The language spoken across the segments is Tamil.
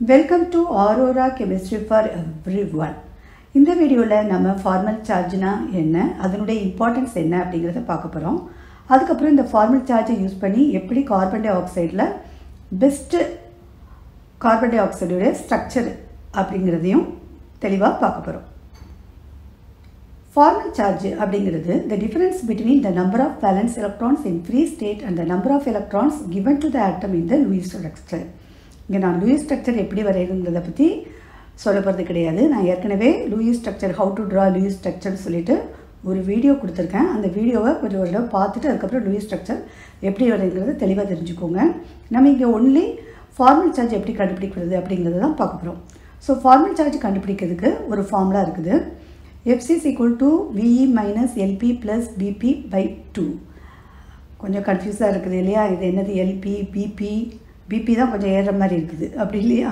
Welcome to Aurora chemistry for everyone இந்த வீடியோவில் நம்ம ஃபார்மல் சார்ஜ்னா என்ன அதனுடைய இம்பார்ட்டன்ஸ் என்ன அப்படிங்கிறத பார்க்க போகிறோம் அதுக்கப்புறம் இந்த ஃபார்மல் சார்ஜை யூஸ் பண்ணி எப்படி கார்பன் டை ஆக்சைடில் பெஸ்ட்டு கார்பன் டை ஆக்சைடுடைய ஸ்ட்ரக்சர் அப்படிங்கிறதையும் தெளிவாக பார்க்க போகிறோம் ஃபார்மல் சார்ஜ் அப்படிங்கிறது the difference between the number of valence electrons in free state and the number of electrons given to the atom in the Lewis structure இங்கே நான் லூயிஸ் ஸ்ட்ரக்சர் எப்படி வரைகிறதுங்கிறத பற்றி சொல்ல போகிறது கிடையாது. நான் ஏற்கனவே Lewis structure how to draw Lewis structure சொல்லிட்டு ஒரு வீடியோ கொடுத்துருக்கேன். அந்த வீடியோவை கொஞ்சம் ஒரு தடவை பார்த்துட்டு அதுக்கப்புறம் லூயிஸ் ஸ்ட்ரக்சர் எப்படி வரைங்கிறது தெளிவாக தெரிஞ்சுக்கோங்க. நம்ம இங்கே ஒன்லி ஃபார்மல் சார்ஜ் எப்படி கண்டுபிடிக்கிறது அப்படிங்கிறத தான் பார்க்க போகிறோம் ஸோ ஃபார்மல் சார்ஜ் கண்டுபிடிக்கிறதுக்கு ஒரு ஃபார்முலா இருக்குது. FC is equal to VE minus LP plus BP by two கொஞ்சம் கன்ஃபியூஸாக இருக்குது இல்லையா? இது என்னது எல்பி பிபி பிபி தான் கொஞ்சம் ஏறுற மாதிரி இருக்குது. அப்படி இல்லையா?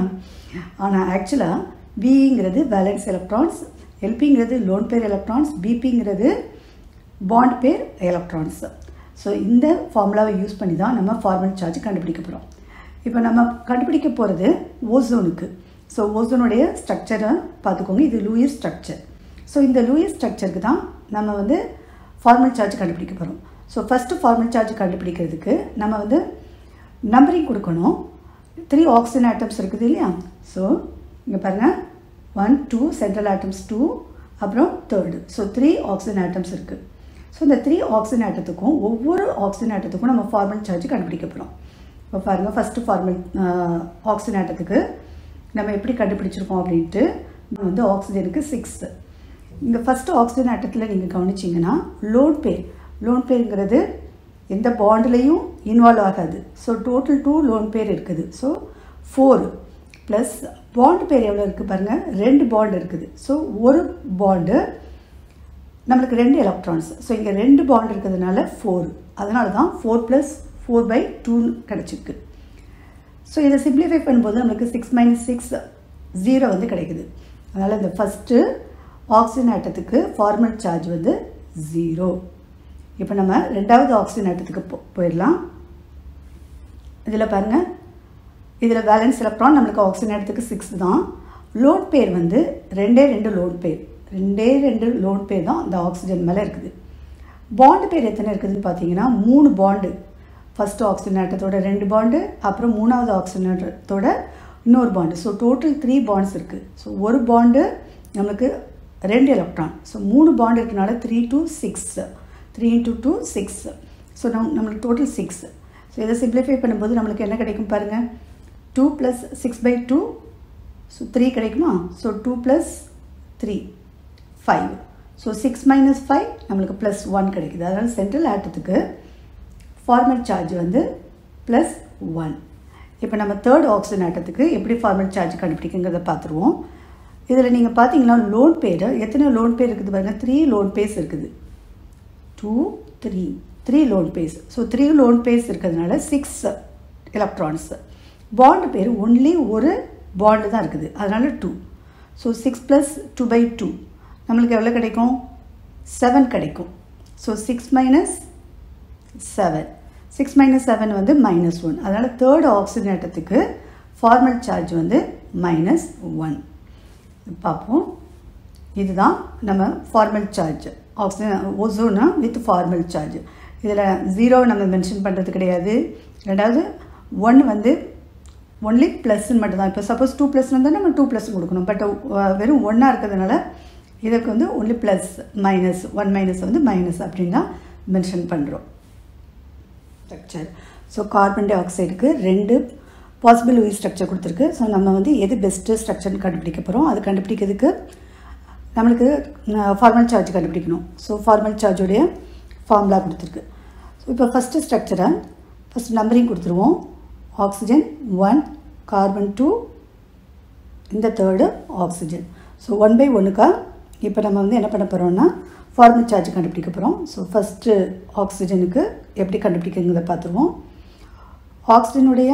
ஆனால் ஆக்சுவலாக பிங்கிறது வேலன்ஸ் எலக்ட்ரான்ஸ் எல்பிங்கிறது லோன் பேர் எலக்ட்ரான்ஸ் பிபிங்கிறது பாண்ட் பேர் எலக்ட்ரான்ஸ் ஸோ இந்த ஃபார்முலாவை யூஸ் பண்ணி தான் நம்ம ஃபார்மல் சார்ஜ் கண்டுபிடிக்க போகிறோம் இப்போ நம்ம கண்டுபிடிக்க போகிறது ஓசோனுக்கு ஸோ ஓசோனுடைய ஸ்ட்ரக்சரை பார்த்துக்கோங்க. இது லூயிஸ் ஸ்ட்ரக்சர் ஸோ இந்த லூயர் ஸ்ட்ரக்சருக்கு தான் நம்ம வந்து ஃபார்மல் சார்ஜ் கண்டுபிடிக்க போகிறோம் ஸோ ஃபஸ்ட்டு ஃபார்மல் சார்ஜ் கண்டுபிடிக்கிறதுக்கு நம்ம வந்து நம்பரிங் கொடுக்கணும். த்ரீ ஆக்சிஜன் ஆட்டம்ஸ் இருக்குது இல்லையா? ஸோ இங்கே பாருங்கள் one two central atoms two அப்புறம் third so three oxygen atoms இருக்குது ஸோ இந்த த்ரீ ஆக்சிஜன் ஆட்டத்துக்கும் ஒவ்வொரு ஆக்சிஜன் ஆட்டத்துக்கும் நம்ம ஃபார்மல் சார்ஜ் கண்டுபிடிக்க போகிறோம் இப்போ பாருங்கள் ஃபஸ்ட்டு ஃபார்மல் ஆக்சிஜன் ஆட்டத்துக்கு நம்ம எப்படி கண்டுபிடிச்சிருக்கோம் அப்படின்ட்டு வந்து ஆக்சிஜனுக்கு சிக்ஸ்த்து இந்த ஃபஸ்ட்டு ஆக்சிஜன் ஆட்டத்தில் நீங்கள் கவனிச்சிங்கன்னா லோன் பேர் லோன் பேருங்கிறது எந்த பாண்டுலேயும் இன்வால்வ் ஆகாது. So total two lone pair இருக்குது. ஸோ ஃபோர் ப்ளஸ் பாண்ட் பேர் எவ்வளோ இருக்குது பாருங்கள் ரெண்டு பாண்ட் இருக்குது. ஸோ ஒரு பாண்டு நம்மளுக்கு ரெண்டு எலக்ட்ரான்ஸ் ஸோ இங்கே ரெண்டு பாண்ட் இருக்கிறதுனால ஃபோர் அதனால தான் ஃபோர் ப்ளஸ் ஃபோர் பை டூன்னு கிடச்சிருக்கு. ஸோ இதை சிம்ப்ளிஃபை பண்ணும்போது நம்மளுக்கு சிக்ஸ் மைனஸ் சிக்ஸ் ஜீரோ வந்து கிடைக்குது. அதனால் இந்த ஃபஸ்ட்டு ஆக்சிஜன் ஆட்டத்துக்கு ஃபார்மல் சார்ஜ் வந்து ஜீரோ இப்போ நம்ம ரெண்டாவது ஆக்சிஜன் ஆட்டத்துக்கு போ போயிடலாம். இதில் பாருங்கள் இதில் பேலன்ஸ் எலக்ட்ரான் நம்மளுக்கு ஆக்சிஜன் ஆட்டத்துக்கு சிக்ஸ் தான். லோன் பேர் வந்து ரெண்டே ரெண்டு லோன் பேர் ரெண்டே ரெண்டு லோன் பேர் தான் அந்த ஆக்சிஜன் மேலே இருக்குது. பாண்டு பேர் எத்தனை இருக்குதுன்னு பார்த்தீங்கன்னா மூணு பாண்டு ஃபஸ்ட்டு ஆக்சிஜன் ஆட்டத்தோட ரெண்டு பாண்டு அப்புறம் மூணாவது ஆக்சிஜன் ஆட்டத்தோட இன்னொரு bond so total three bonds இருக்குது ஸோ ஒரு பாண்டு நம்மளுக்கு ரெண்டு எலக்ட்ரான் ஸோ மூணு பாண்டு இருக்கனால three two six three into two six so நம் நம்மளுக்கு டோட்டல் சிக்ஸ் ஸோ இதை சிம்ப்ளிஃபை பண்ணும்போது நம்மளுக்கு என்ன கிடைக்கும் பாருங்கள் two plus six by two so three கிடைக்குமா? So two plus three five so six minus five நம்மளுக்கு ப்ளஸ் ஒன் கிடைக்குது. அதனால் சென்ட்ரல் ஆட்டத்துக்கு ஃபார்மல் சார்ஜ் வந்து ப்ளஸ் ஒன் இப்போ நம்ம தேர்ட் ஆக்சிஜன் ஆட்டத்துக்கு எப்படி ஃபார்மல் சார்ஜ் கண்டுபிடிக்குங்கிறத பார்த்துருவோம். இதில் நீங்கள் பார்த்தீங்கன்னா லோன் பேர் எத்தனை லோன் பேர் இருக்குது பாருங்கள் த்ரீ லோன் பேஸ் இருக்குது. Two three three lone pairs so three lone pairs இருக்கிறதுனால six electrons bond pair only ஒரு பாண்டு தான் இருக்குது. அதனால் two so six plus two by two நம்மளுக்கு எவ்வளோ கிடைக்கும்? செவன் கிடைக்கும். So six minus seven six minus seven வந்து மைனஸ் ஒன் அதனால் தேர்ட் ஆக்சிஜன் ஆட்டத்துக்கு ஃபார்மல் சார்ஜ் வந்து மைனஸ் ஒன் பார்ப்போம். இதுதான் நம்ம ஃபார்மல் சார்ஜ் ஆக்சிஜன் ஓசோனா வித் ஃபார்மல் சார்ஜ் இதில் ஜீரோ நம்ம மென்ஷன் பண்ணுறது கிடையாது. ரெண்டாவது ஒன் வந்து ஒன்லி ப்ளஸ்ன்னு மட்டும்தான். இப்போ சப்போஸ் டூ ப்ளஸ் வந்தால் நம்ம டூ ப்ளஸ் கொடுக்கணும். பட் வெறும் ஒன்னாக இருக்கிறதுனால இதுக்கு வந்து only plus minus one minus வந்து மைனஸ் அப்படின்னு தான் மென்ஷன் பண்ணுறோம் ஸ்ட்ரக்சர் ஸோ கார்பன் டை ஆக்சைடுக்கு ரெண்டு பாசிபிள் உயிர் ஸ்ட்ரக்சர் கொடுத்துருக்கு. ஸோ நம்ம வந்து எது பெஸ்ட்டு ஸ்ட்ரக்சர்னு கண்டுபிடிக்க போகிறோம் அது கண்டுபிடிக்கிறதுக்கு நம்மளுக்கு ஃபார்மல் சார்ஜ் கண்டுபிடிக்கணும். ஸோ ஃபார்மல் சார்ஜுடைய ஃபார்முலா கொடுத்துருக்கு. ஸோ இப்போ ஃபஸ்ட்டு ஸ்ட்ரக்சரை ஃபஸ்ட் நம்பரிங் கொடுத்துருவோம். ஆக்சிஜன் ஒன் கார்பன் டூ இந்த third oxygen so one by ஒன்றுக்கா இப்போ நம்ம வந்து என்ன பண்ண போகிறோம்னா ஃபார்மல் சார்ஜ் கண்டுபிடிக்க போகிறோம் ஸோ ஃபஸ்ட்டு ஆக்சிஜனுக்கு எப்படி கண்டுபிடிக்கிறத பார்த்துருவோம். ஆக்சிஜனுடைய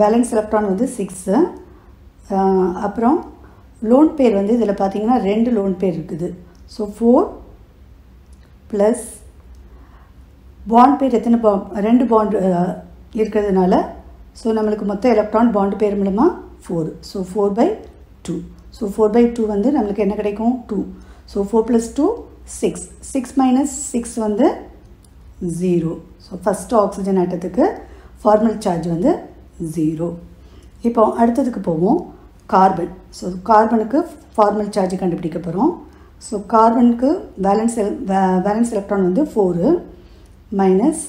பேலன்ஸ் எலக்ட்ரான் வந்து சிக்ஸு அப்புறம் லோன் பேர் வந்து இதில் பார்த்தீங்கன்னா ரெண்டு லோன் பேர் இருக்குது. ஸோ ஃபோர் ப்ளஸ் பாண்ட் பேர் எத்தனை பா ரெண்டு பாண்டு இருக்கிறதுனால ஸோ நம்மளுக்கு மொத்த எலக்ட்ரான் பாண்டு பேர் மூலமாக four so four by two so four by two வந்து நம்மளுக்கு என்ன கிடைக்கும்? Two so four plus two six six minus six வந்து ஜீரோ ஸோ ஃபஸ்ட்டு ஆக்சிஜன் ஆட்டத்துக்கு ஃபார்மல் சார்ஜ் வந்து ஜீரோ இப்போ அடுத்ததுக்கு போவோம். கார்பன் ஸோ கார்பனுக்கு ஃபார்மல் சார்ஜ் கண்டுபிடிக்க போகிறோம் ஸோ கார்பனுக்கு வேலன்ஸ் வேலன்ஸ் எலக்ட்ரான் வந்து ஃபோரு மைனஸ்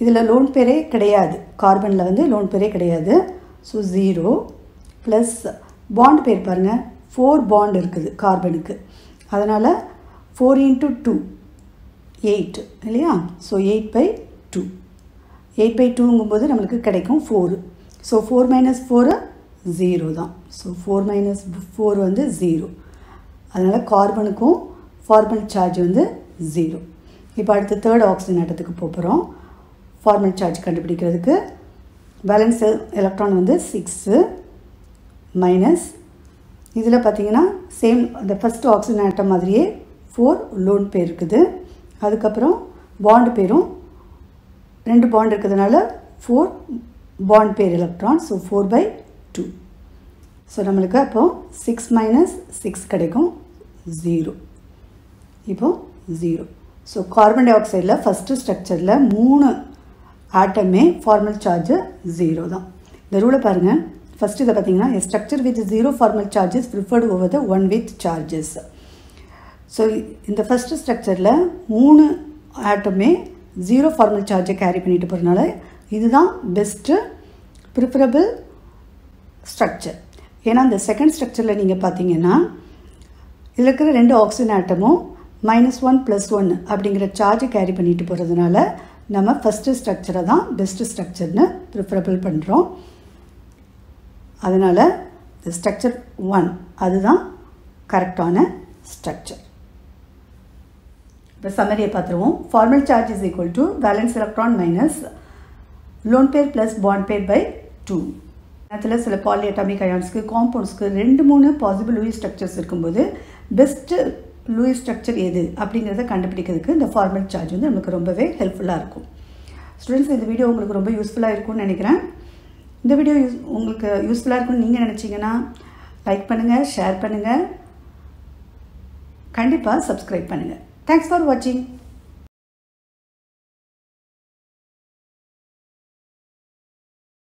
இதில் லோன் பேரே கிடையாது. கார்பனில் வந்து லோன் பேரே கிடையாது. ஸோ ஜீரோ ப்ளஸ் பாண்ட் பேர் பாருங்கள் ஃபோர் பாண்ட் இருக்குது கார்பனுக்கு அதனால் ஃபோர் இன்ட்டு டூ எயிட் இல்லையா? So eight by two eight by டூங்கும்போது நம்மளுக்கு கிடைக்கும் four so four minus four zero தான். ஸோ ஃபோர் மைனஸ் ஃபோர் வந்து ஜீரோ அதனால் கார்பனுக்கும் ஃபார்மல் சார்ஜ் வந்து ஜீரோ இப்போ அடுத்து தேர்ட் ஆக்சிஜன் ஆட்டத்துக்கு போகிறோம் ஃபார்மல் சார்ஜ் கண்டுபிடிக்கிறதுக்கு பேலன்ஸ் எலக்ட்ரான் வந்து சிக்ஸு மைனஸ் இதில் பார்த்தீங்கன்னா சேம் அந்த ஃபஸ்ட்டு ஆக்சிஜன் ஆட்டம் மாதிரியே ஃபோர் லோன் பேர் இருக்குது. அதுக்கப்புறம் பாண்டு பேரும் ரெண்டு பாண்ட் இருக்கிறதுனால four bond pair electron so four by two so நம்மளுக்கு அப்போது சிக்ஸ் மைனஸ் சிக்ஸ் கிடைக்கும் ஜீரோ இப்போது ஜீரோ ஸோ கார்பன் டை ஆக்சைடில் ஃபஸ்ட்டு ஸ்ட்ரக்சரில் மூணு ஆட்டமே ஃபார்மல் சார்ஜு ஜீரோ தான். இந்த ரூலை பாருங்கள் ஃபஸ்ட் இதை பார்த்தீங்கன்னா structure with zero formal charges preferred over the one with charges so இந்த ஃபஸ்ட்டு ஸ்ட்ரக்சரில் மூணு ஆட்டமே ஜீரோ ஃபார்மல் சார்ஜை கேரி பண்ணிட்டு போகிறனால இதுதான் பெஸ்ட்டு ப்ரிஃபரபிள் ஸ்ட்ரக்சர் ஏன்னா அந்த செகண்ட் ஸ்ட்ரக்சரில் நீங்கள் பார்த்தீங்கன்னா இதில் இருக்கிற ரெண்டு ஆக்சிஜன் ஆட்டமும் மைனஸ் ஒன் ப்ளஸ் ஒன் அப்படிங்கிற சார்ஜை கேரி பண்ணிட்டு போகிறதுனால நம்ம ஃபஸ்ட்டு ஸ்ட்ரக்சரை தான் பெஸ்ட்டு ஸ்ட்ரக்சர்னு ப்ரிஃபரபிள் பண்ணுறோம் அதனால் ஸ்ட்ரக்சர் ஒன் அதுதான் கரெக்டான ஸ்ட்ரக்சர் இப்போ சமரியை பார்த்துருவோம் formal charge is equal to valence electron minus lone pair plus bond pair by two அதில் சில பாலியட்டாமிக் அயான்ஸ்க்கு காம்பவுண்ட்ஸ்க்கு ரெண்டு மூணு பாசிபிள் லூயிஸ் ஸ்ட்ரக்சர்ஸ் இருக்கும்போது பெஸ்ட்டு லூயிஸ் ஸ்ட்ரக்சர் எது அப்படிங்கிறத கண்டுபிடிக்கிறதுக்கு இந்த ஃபார்மல் சார்ஜ் வந்து நமக்கு ரொம்பவே ஹெல்ப்ஃபுல்லாக இருக்கும். ஸ்டூடெண்ட்ஸ் இந்த வீடியோ உங்களுக்கு ரொம்ப யூஸ்ஃபுல்லாக இருக்கும்னு நினைக்கிறேன். இந்த வீடியோ யூஸ் உங்களுக்கு யூஸ்ஃபுல்லாக இருக்கும்னு நீங்கள் நினச்சிங்கன்னா லைக் பண்ணுங்கள் ஷேர் பண்ணுங்கள் கண்டிப்பாக சப்ஸ்கிரைப் பண்ணுங்கள் தேங்க்ஸ் ஃபார் வாட்சிங்